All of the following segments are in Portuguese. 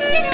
Yeah.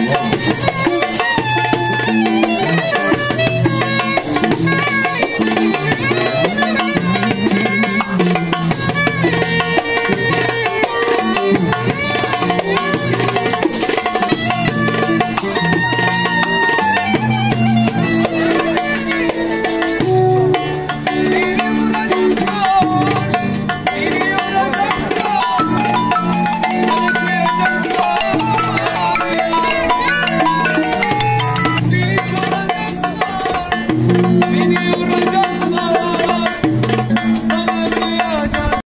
Música